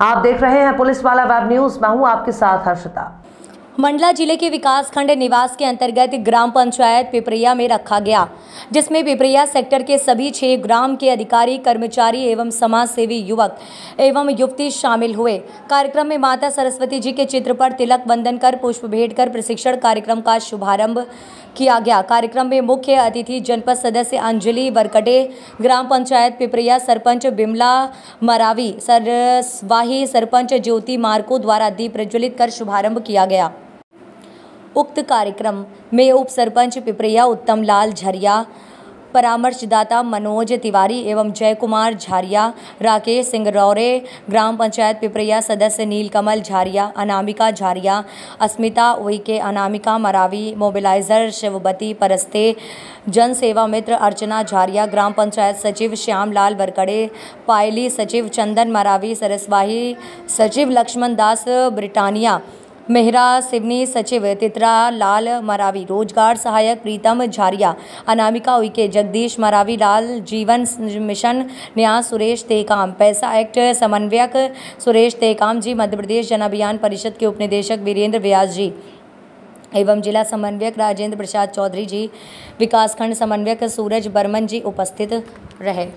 आप देख रहे हैं पुलिस वाला वेब न्यूज़। मैं हूँ आपके साथ हर्षिता। मंडला ज़िले के विकास खंड निवास के अंतर्गत ग्राम पंचायत पिपरिया में रखा गया। जिसमें पिपरिया सेक्टर के सभी छह ग्राम के अधिकारी, कर्मचारी एवं समाज सेवी युवक एवं युवती शामिल हुए। कार्यक्रम में माता सरस्वती जी के चित्र पर तिलक वंदन कर, पुष्प भेंट कर, प्रशिक्षण कार्यक्रम का शुभारंभ किया गया। कार्यक्रम में मुख्य अतिथि जनपद सदस्य अंजलि वरकटे, ग्राम पंचायत पिपरिया सरपंच बिमला मरावी, सरस्वाही सरपंच ज्योति मार्को द्वारा दीप प्रज्वलित कर शुभारंभ किया गया। उक्त कार्यक्रम में उप सरपंच पिपरिया उत्तम लाल झरिया, परामर्शदाता मनोज तिवारी एवं जय कुमार झारिया, राकेश सिंह रौरे, ग्राम पंचायत पिपरिया सदस्य नीलकमल झारिया, अनामिका झारिया, अस्मिता उइके, अनामिका मरावी, मोबिलाइजर शिवबती परस्ते जन सेवा मित्र अर्चना झारिया, ग्राम पंचायत सचिव श्याम लाल बरकड़े, पायली सचिव चंदन मरावी, सरसवाही सचिव लक्ष्मण दास ब्रिटानिया मेहरा, सिवनी, सचिव तित्रा, लाल, मरावी, रोज़गार सहायक, प्रीतम, झारिया, अनामिका उइके, जगदीश, मरावी, लाल, जीवन मिशन न्यास सुरेश तेकाम, पैसा एक्ट, समन्वयक, सुरेश तेकाम जी, मध्य प्रदेश जन अभियान परिषद के उपनिदेशक वीरेंद्र व्यास जी, एवं जिला समन्वयक राजेंद्र प्रसाद चौधरी जी, विकासखंड समन्वयक सूरज बर्मन जी उपस्थित रहे।